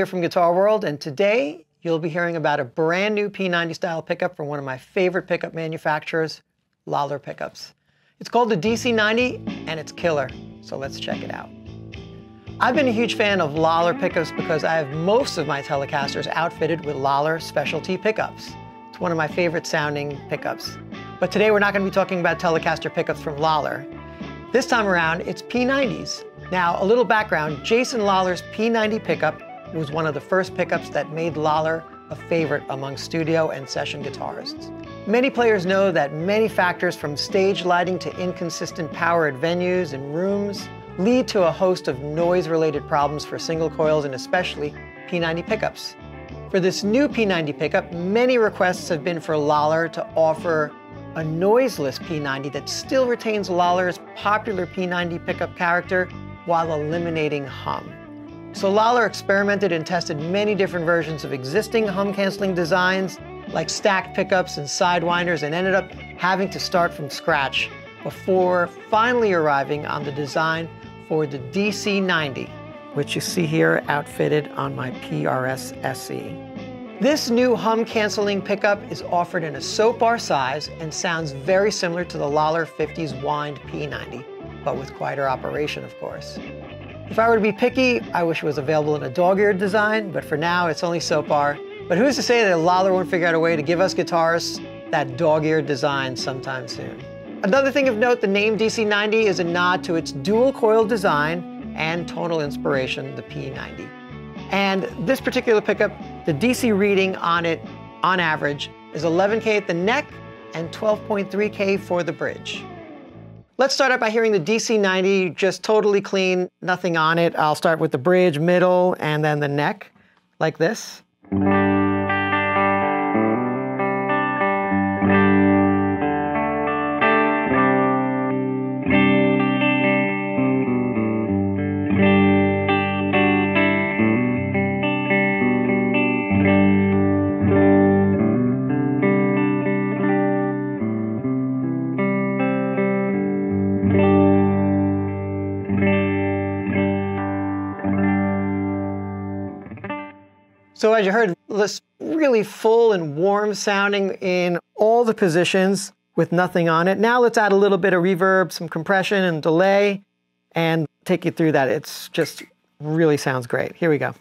here from Guitar World, and today you'll be hearing about a brand new P90 style pickup from one of my favorite pickup manufacturers, Lollar Pickups. It's called the DC90 and it's killer, so let's check it out. I've been a huge fan of Lollar pickups because I have most of my Telecasters outfitted with Lollar specialty pickups. It's one of my favorite sounding pickups. But today we're not going to be talking about Telecaster pickups from Lollar. This time around, it's P90s. Now, a little background, Jason Lollar's P90 pickup was one of the first pickups that made Lollar a favorite among studio and session guitarists. Many players know that many factors from stage lighting to inconsistent power at venues and rooms lead to a host of noise-related problems for single coils and especially P90 pickups. For this new P90 pickup, many requests have been for Lollar to offer a noiseless P90 that still retains Lollar's popular P90 pickup character while eliminating hum. So Lollar experimented and tested many different versions of existing hum canceling designs, like stacked pickups and sidewinders, and ended up having to start from scratch before finally arriving on the design for the DC90, which you see here outfitted on my PRS SE. This new hum canceling pickup is offered in a soap bar size and sounds very similar to the Lollar 50s Wind P90, but with quieter operation, of course. If I were to be picky, I wish it was available in a dog-eared design, but for now it's only soap bar. But who's to say that Lollar won't figure out a way to give us guitarists that dog-eared design sometime soon. Another thing of note, the name DC90 is a nod to its dual coil design and tonal inspiration, the P90. And this particular pickup, the DC reading on it, on average, is 11K at the neck and 12.3K for the bridge. Let's start out by hearing the DC90, just totally clean, nothing on it. I'll start with the bridge, middle, and then the neck, like this. So as you heard, this really full and warm sounding in all the positions with nothing on it. Now let's add a little bit of reverb, some compression and delay, and take you through that. It's just really sounds great. Here we go.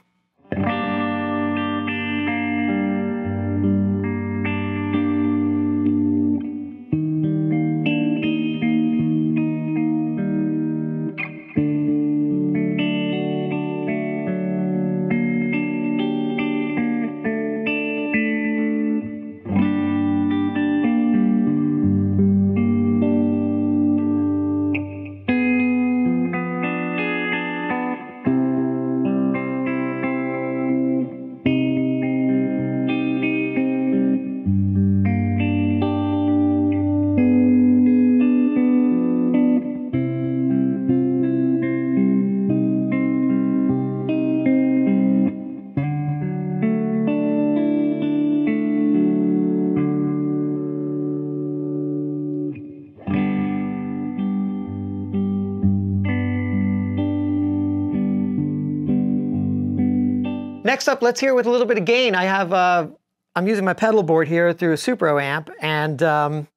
Next up, let's hear with a little bit of gain. I have, uh, I'm using my pedal board here through a Supro amp, and um,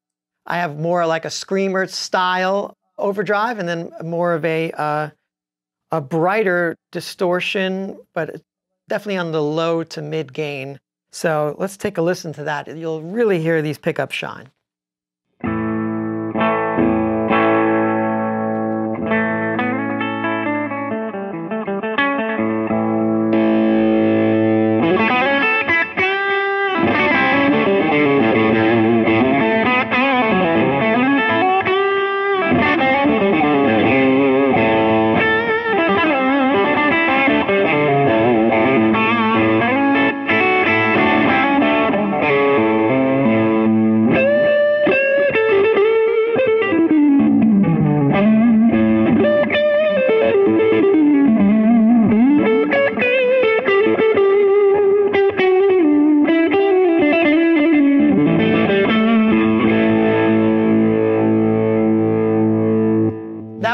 I have more like a screamer style overdrive, and then more of a uh, a brighter distortion, but definitely on the low to mid gain. So let's take a listen to that. You'll really hear these pickups shine.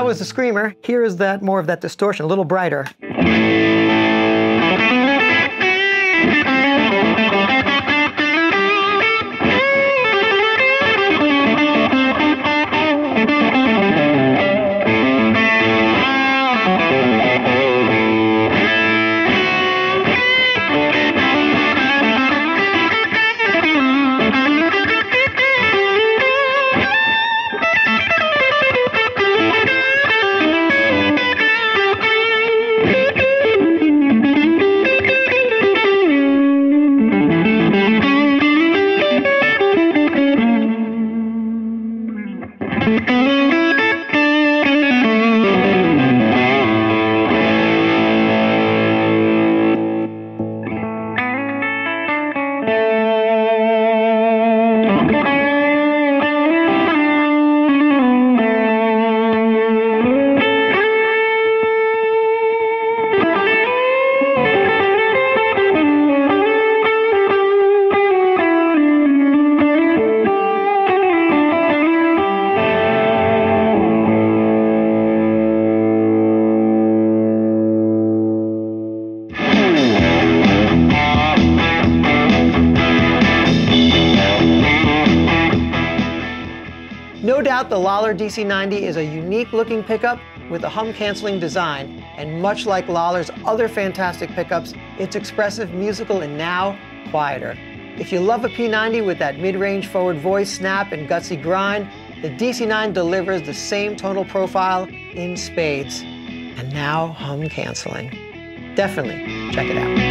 Was the screamer. Here is that more of that distortion, a little brighter. The Lollar DC90 is a unique looking pickup with a hum canceling design, and much like Lollar's other fantastic pickups, it's expressive, musical, and now quieter. If you love a P90 with that mid-range forward voice, snap, and gutsy grind, the DC90 delivers the same tonal profile in spades. And now hum canceling. Definitely check it out.